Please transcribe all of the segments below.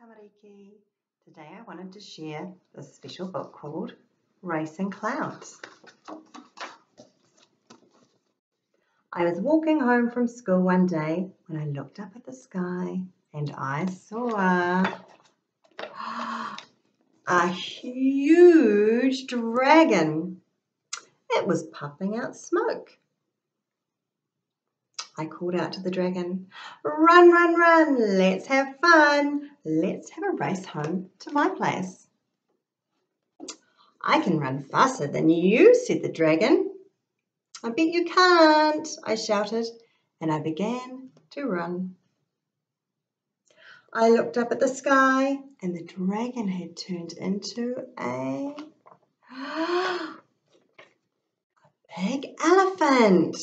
Tamariki. Today I wanted to share this special book called Racing Clouds. I was walking home from school one day when I looked up at the sky and I saw a huge dragon. It was puffing out smoke. I called out to the dragon, Run, run, run, let's have fun. Let's have a race home to my place. I can run faster than you, said the dragon. I bet you can't, I shouted, and I began to run. I looked up at the sky, and the dragon had turned into a, a big elephant.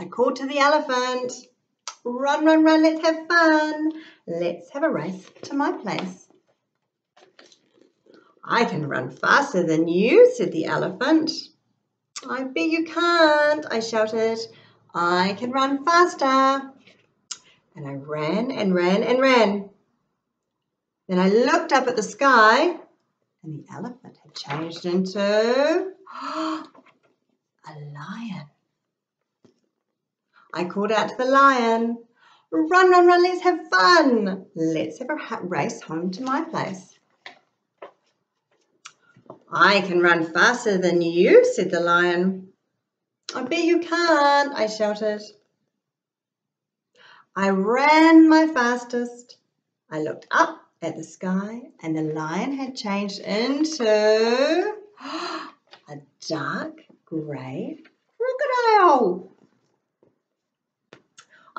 I called to the elephant, Run, run, run, let's have fun. Let's have a race to my place. I can run faster than you, said the elephant. I bet you can't, I shouted. I can run faster. And I ran and ran and ran. Then I looked up at the sky and the elephant had changed into a lion. I called out to the lion, Run, run, run, let's have fun. Let's have a race home to my place. I can run faster than you, said the lion. I bet you can't, I shouted. I ran my fastest. I looked up at the sky and the lion had changed into a dark grey crocodile.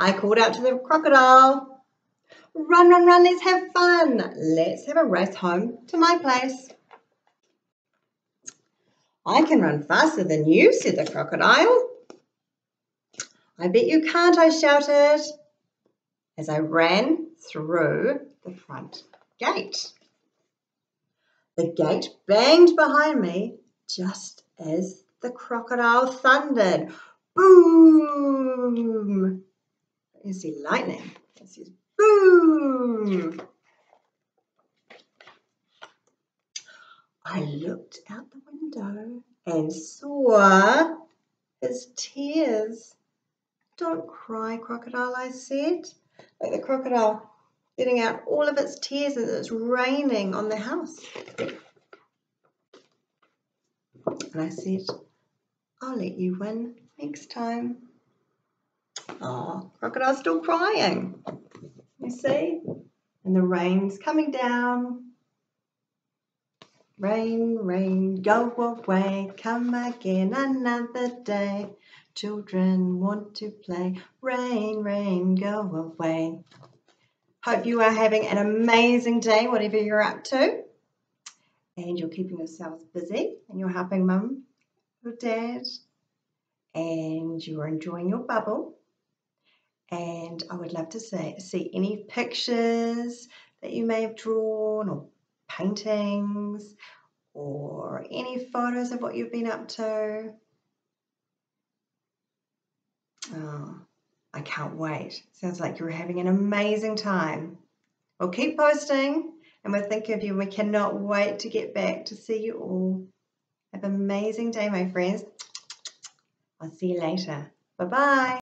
I called out to the crocodile, Run, run, run, let's have fun. Let's have a race home to my place. I can run faster than you, said the crocodile. I bet you can't, I shouted as I ran through the front gate. The gate banged behind me just as the crocodile thundered. Boom! You see lightning. You see boom. I looked out the window and saw his tears. Don't cry, crocodile, I said. Like the crocodile letting out all of its tears as it's raining on the house. And I said, I'll let you win next time. Oh, crocodile's still crying. You see? And the rain's coming down. Rain, rain, go away, come again another day. Children want to play. Rain, rain, go away. Hope you are having an amazing day, whatever you're up to. And you're keeping yourselves busy and you're helping mum or dad. And you're enjoying your bubble and I would love to see, see any pictures that you may have drawn or paintings or any photos of what you've been up to. Oh, I can't wait. Sounds like you're having an amazing time. Well, keep posting and we'll think of you. We cannot wait to get back to see you all. Have an amazing day, my friends. I'll see you later. Bye-bye.